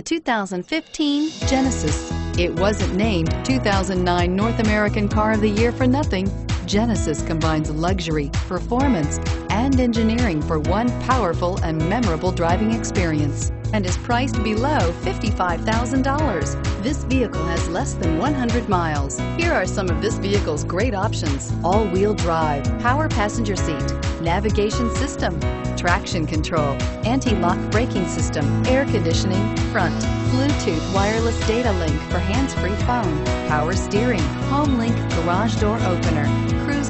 The 2015 Genesis. It wasn't named 2009 North American Car of the Year for nothing. Genesis combines luxury, performance, and engineering for one powerful and memorable driving experience and is priced below $55,000. This vehicle has less than 100 miles. Here are some of this vehicle's great options. All-wheel drive, power passenger seat, navigation system, traction control, anti-lock braking system, air conditioning, front, Bluetooth wireless data link for hands-free phone, power steering, HomeLink garage door opener, cruise.